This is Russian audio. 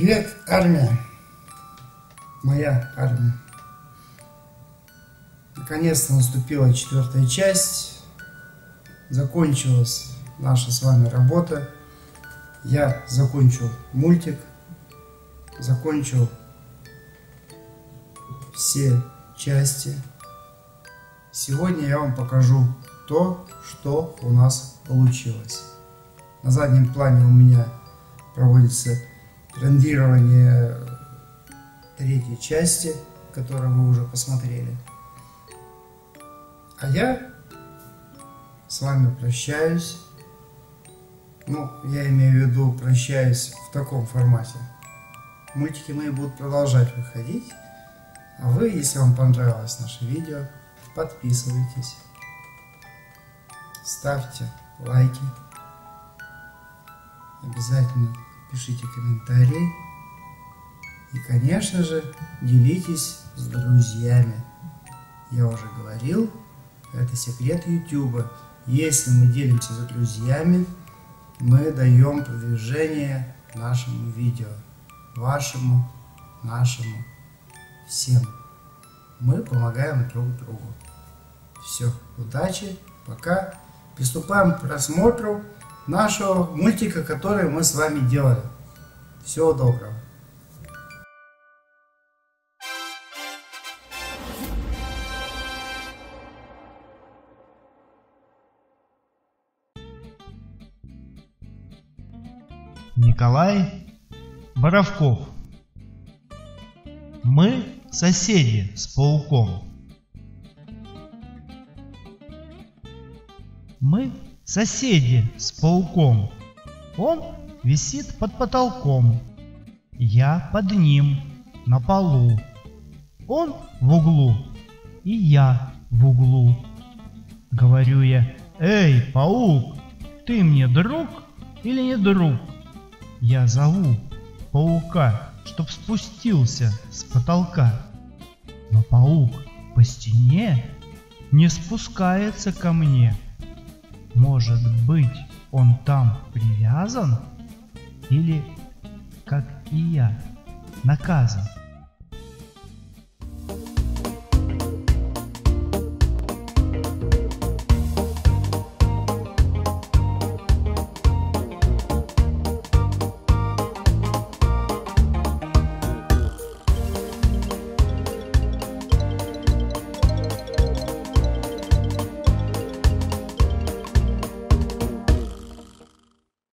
Привет, армия! Моя армия. Наконец-то наступила четвертая часть. Закончилась наша с вами работа. Я закончил мультик. Закончил все части. Сегодня я вам покажу то, что у нас получилось. На заднем плане у меня проводится рендирование третьей части, которую вы уже посмотрели. А я с вами прощаюсь. Ну, я имею в виду прощаюсь в таком формате. Мультики мои будут продолжать выходить. А вы, если вам понравилось наше видео, подписывайтесь, ставьте лайки, обязательно пишите комментарии и, конечно же, делитесь с друзьями. Я уже говорил, это секрет YouTube. Если мы делимся с друзьями, мы даем продвижение нашему видео, вашему, нашему, всем. Мы помогаем друг другу. Все, удачи, пока. Приступаем к просмотру нашего мультика, который мы с вами делали. Всего доброго. Николай Боровков. Мы соседи с пауком. Мы соседи с пауком. Он висит под потолком. Я под ним, на полу. Он в углу, и я в углу. Говорю я, эй, паук, ты мне друг или не друг? Я зову паука, чтоб спустился с потолка. Но паук по стене не спускается ко мне. Может быть, он там привязан? Или, как и я, наказан?